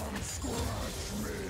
Come squash me!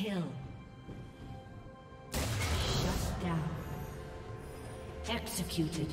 Kill. Shut down. Executed.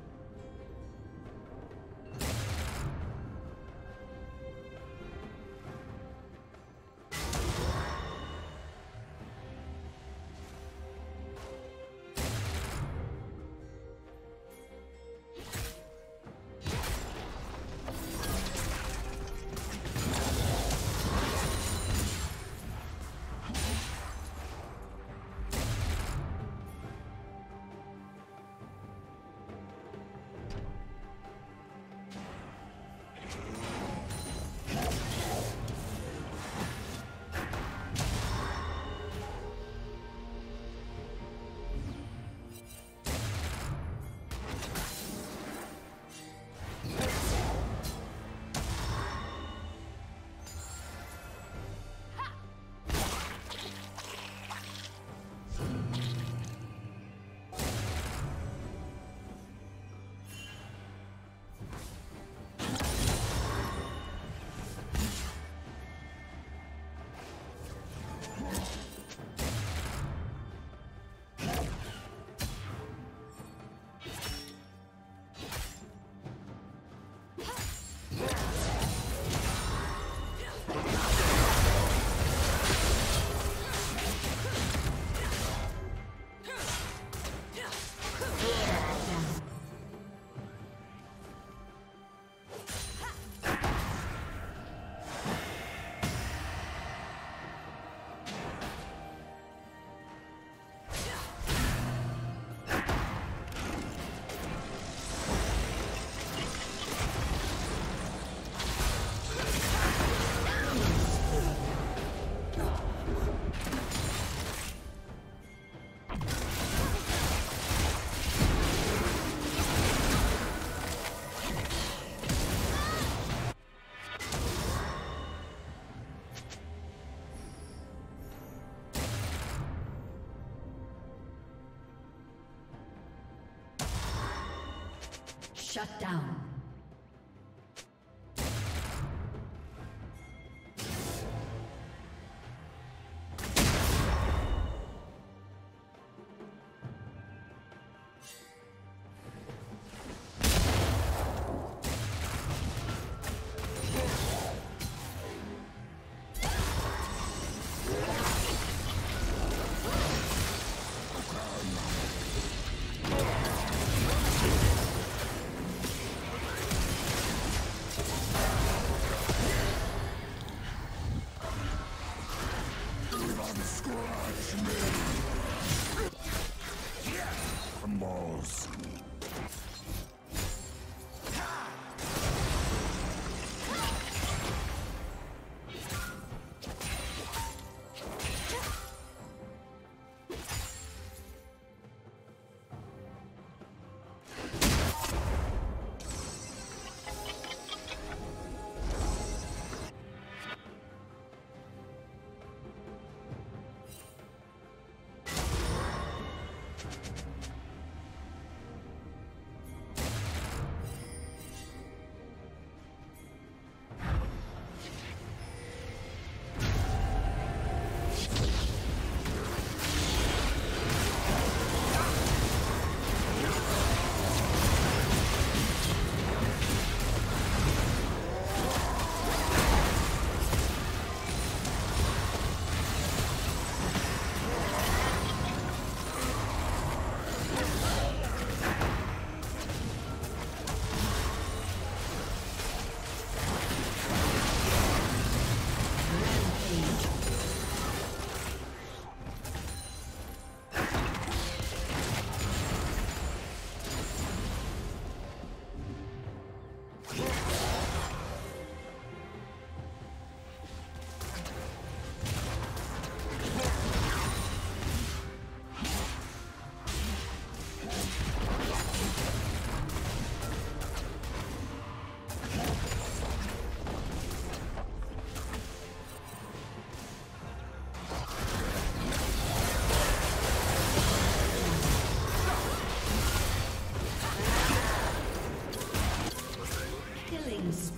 Shut down.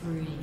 Destroyed.